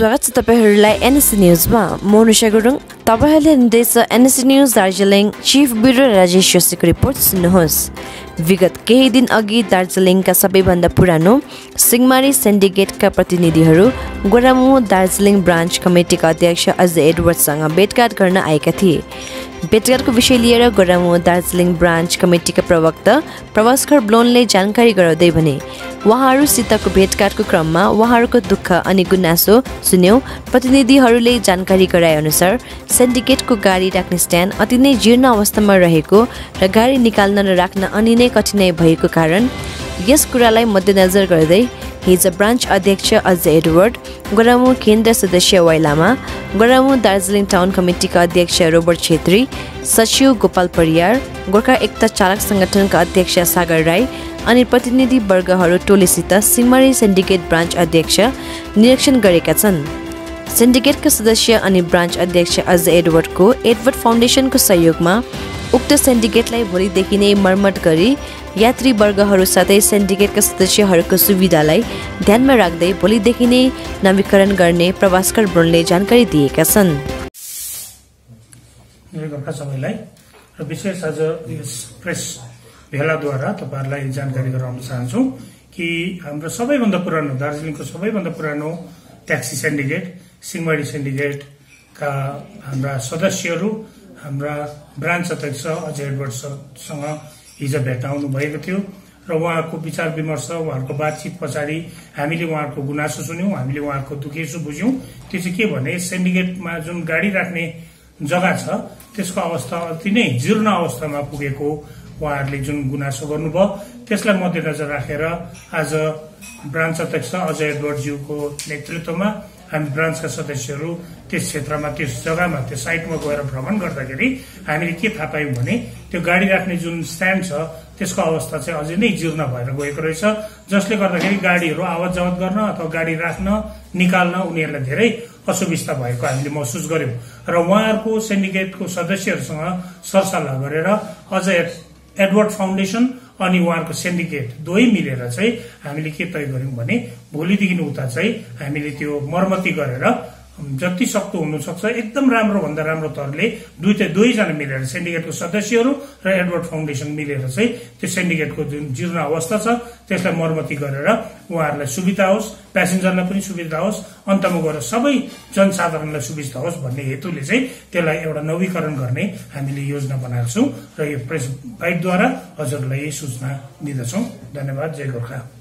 स्वागत छ तपाईँहरूलाई एनएससी न्युजमा म। अनुषा गुरुङ। तपाईँहरूले हेर्नुहुँदैछ NSC news Darjeeling. Chief bureau Rajesh जोशीको रिपोर्ट सुन्नुहोस्। विगत केही दिन अघि दार्जिलिङका सबैभन्दा पुरानो सिंहमारी सेन्डिकेटका प्रतिनिधिहरू गोरामु दार्जिलिङ ब्रान्च कमिटीका अध्यक्ष अजय एडवर्डसँग भेटघाट गर्न आएका थिए। भेटघाटको विषय लिएर गोरामु दार्जिलिङ ब्रान्च कमिटीका प्रवक्ता प्रभास्कर ब्लोनले जानकारी गराउँदै भने उहाँहरूसितको भेटघाटको क्रममा उहाँहरूको दुःख अनि गुनासो सुन्यौँ। प्रतिनिधिहरूले जानकारी गराएअनुसार सेन्डिकेटको गाडी राख्ने स्ट्यान्ड अति नै जीर्ण अवस्थामा रहेको र गाडी निकाल्न र राख्न अनि नै कठिनाइ भएको कारण यस कुरालाई मध्यनजर गर्दै हिजो ब्रान्च अध्यक्ष अजय एडवर्ड गोरामु केन्द्र सदस्य वाइलामा गोरामु दार्जिलिङ टाउन कमिटीका अध्यक्ष रोबर्ट छेत्री सचिव गोपाल परियार गोर्खा एकता चालक सङ्गठनका अध्यक्ष सागर राई अनि प्रतिनिधि वर्गहरू टोलीसित सिमरी सेन्डिकेट ब्रान्च अध्यक्ष निरीक्षण गरेका छन् सेन्डिकेटका सदस्य अनि ब्रान्च अध्यक्ष अजय एडवर्डको एडवर्ड फाउन्डेसनको सहयोगमा उक्त सेन्डिकेटलाई भोलिदेखि नै मर्मत गरी यात्री वर्गहरू साथै सेन्डिकेटका सदस्यहरूको सुविधालाई ध्यानमा राख्दै भोलिदेखि नै नवीकरण गर्ने प्रभास्कर ब्रोनले जानकारी दिएका छन्। विशेष प्रेस भेलाद्वारा तपाईँहरूलाई जानकारी गराउन चाहन्छु कि हाम्रो सबैभन्दा पुरानो दार्जिलिङको सबैभन्दा पुरानो ट्याक्सी सेन्डिकेट सिंहमारी सेन्डिकेटका हाम्रा सदस्यहरू हाम्रा ब्रान्च अध्यक्ष अजय एडवर्डसँग हिजो भेट्न आउनु भएको थियो र उहाँको विचार विमर्श उहाँहरूको बातचित पछाडि हामीले उहाँहरूको गुनासो सुन्यौँ हामीले उहाँहरूको दुखेसो बुझ्यौँ। त्यो चाहिँ के भने सेन्डिकेटमा जुन गाडी राख्ने जग्गा छ त्यसको अवस्था अति नै जीर्ण अवस्थामा पुगेको उहाँहरूले जुन गुनासो गर्नुभयो त्यसलाई मध्यनजर राखेर आज ब्रान्च अध्यक्ष अजय एडवर्डज्यूको नेतृत्वमा हामी ब्रान्चका सदस्यहरू त्यस क्षेत्रमा त्यस जग्गामा त्यो साइटमा गएर भ्रमण गर्दाखेरि हामीले के थाहा पायौँ भने त्यो गाडी राख्ने जुन स्ट्यान्ड छ त्यसको अवस्था चाहिँ अझै नै जीर्ण भएर गएको रहेछ जसले गर्दाखेरि गाडीहरू आवत जावत गर्न अथवा गाडी राख्न निकाल्न उनीहरूलाई धेरै असुविस्ता भएको हामीले महसुस गर्यौं। र उहाँहरूको सेन्डिकेटको सदस्यहरूसँग सरसल्लाह गरेर अझ एडवर्ड फाउन्डेसन अनि उहाँहरूको सेन्डिकेट दुवै मिलेर चाहिँ हामीले के तय गर्यौं भने भोलिदेखि उता चाहिँ हामीले त्यो मर्मती गरेर जति सक्दो हुनसक्छ एकदम राम्रो भन्दा राम्रो तहले दुईटा दुवैजना मिलेर सेन्डिकेटको सदस्यहरू र एडवर्ड फाउन्डेसन मिलेर चाहिँ त्यो सेन्डिकेटको जुन जीर्ण अवस्था छ त्यसलाई मर्मती गरेर उहाँहरूलाई सुविधा होस् प्यासेन्जरलाई पनि सुविधा होस् अन्तमा गएर सबै जनसाधारणलाई सुविधा होस् भन्ने हेतुले चाहिँ त्यसलाई एउटा नवीकरण गर्ने हामीले योजना बनाएको छौँ र यो प्रेस बाइटद्वारा हजुरलाई यही सूचना दिँदछौँ। धन्यवाद जय गोर्खा।